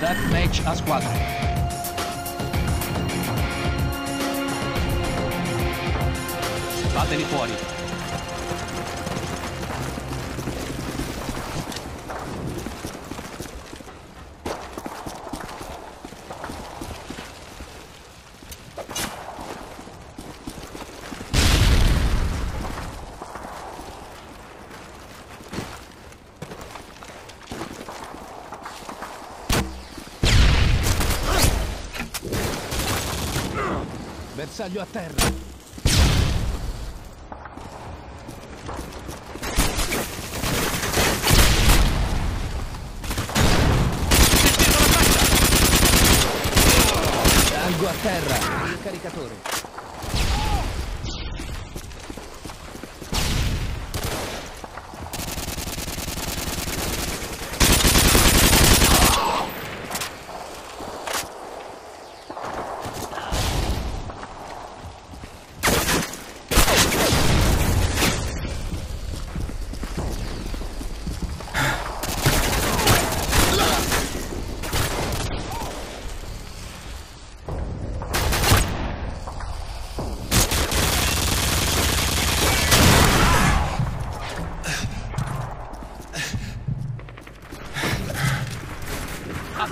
Deathmatch a squadre. Fateli fuori. Bersaglio a terra. Rango a terra. Il caricatore.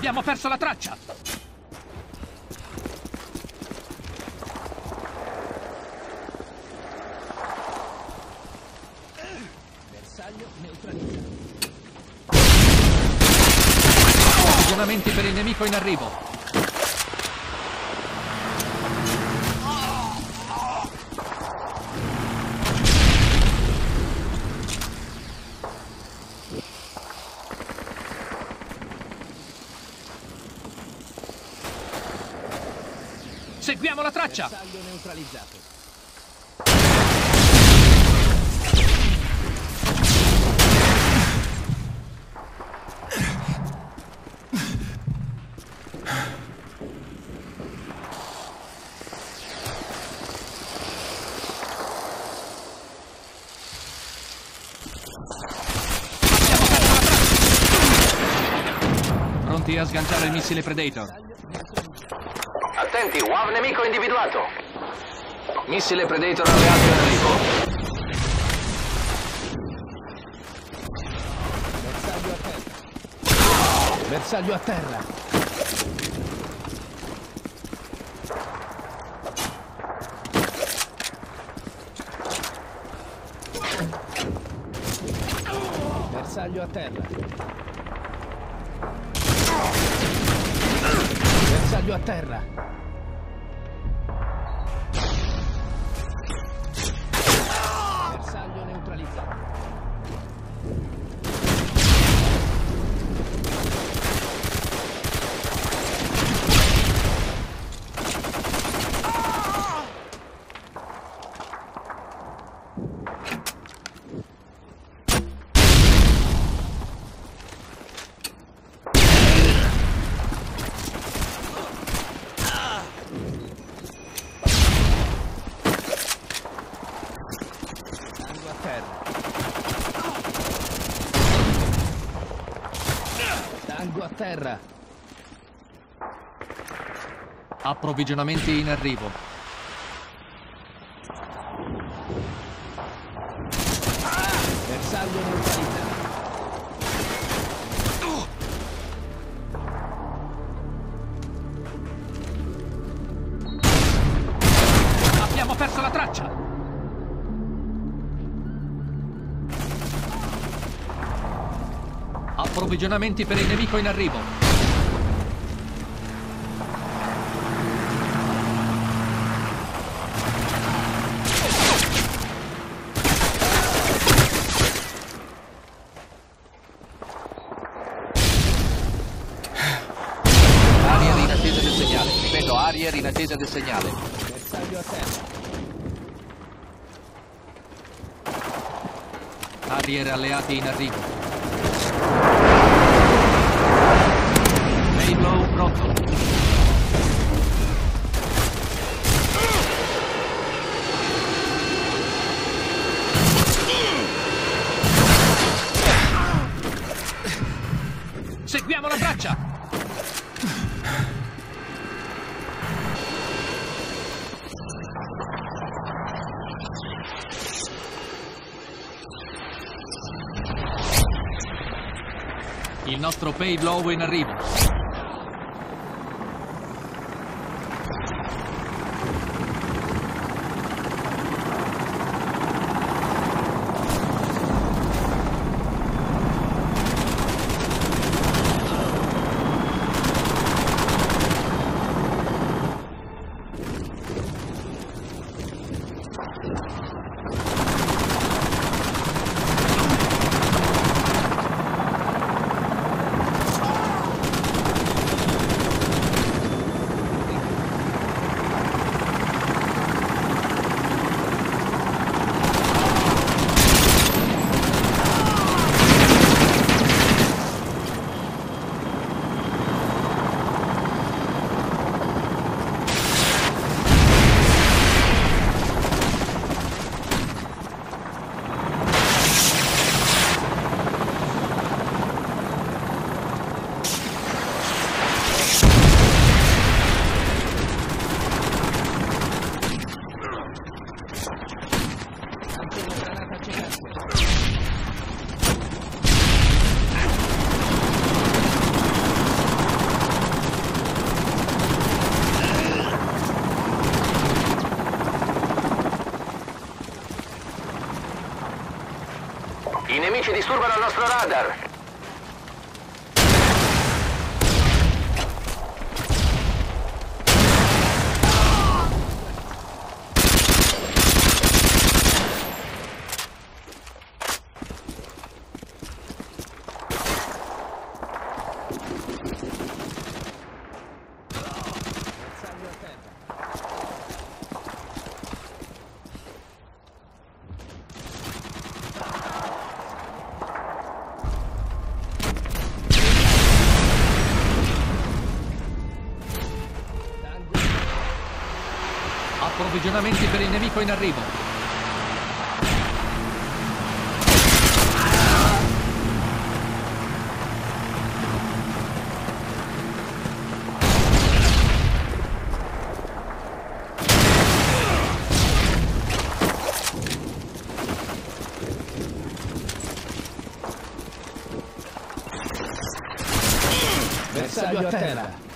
Abbiamo perso la traccia! Bersaglio neutralizzato. Ragionamenti per il nemico in arrivo. Seguiamo la traccia! Bersaglio neutralizzato. Pronti a sganciare il missile Predator. Attenti, UAV nemico individuato. Missile Predator alleato in arrivo. Bersaglio a terra. Bersaglio a terra. Bersaglio a terra. Bersaglio a terra. Tango a terra. Approvvigionamenti in arrivo. Bersaglio neutralizzato. Abbiamo perso la traccia! Approvvigionamenti per il nemico in arrivo. Arier in attesa del segnale. Ripeto, Arier in attesa del segnale. Bersaglio a terra. Arier alleati in arrivo. Mayblow pronto. Seguiamo la traccia! Il nostro payload in arrivo. Il nostro Approvvigionamenti per il nemico in arrivo. Bersaglio a terra.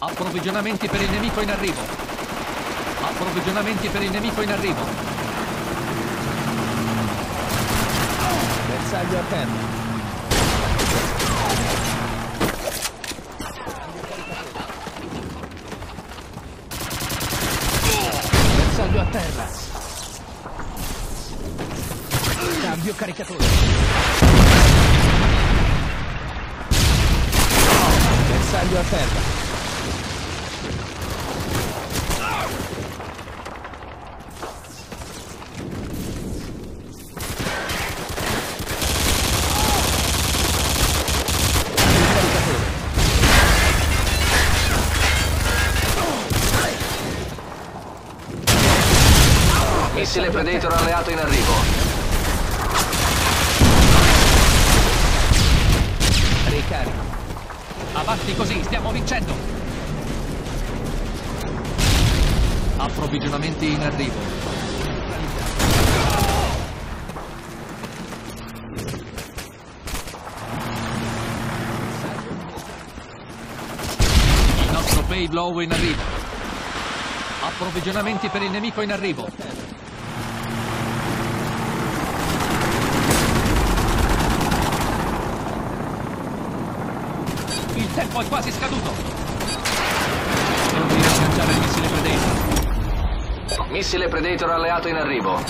Approvvigionamenti per il nemico in arrivo. Approvvigionamenti per il nemico in arrivo. Bersaglio a terra. Bersaglio a terra. Cambio caricatore. Bersaglio a terra. Caricatore. Missile Predator alleato in arrivo. Ricarico. Avanti così, stiamo vincendo. Approvvigionamenti in arrivo. Il nostro payload in arrivo. Approvvigionamenti per il nemico in arrivo. Il tempo è quasi scaduto. Devo dire sganciare il missile Predator. Missile Predator alleato in arrivo.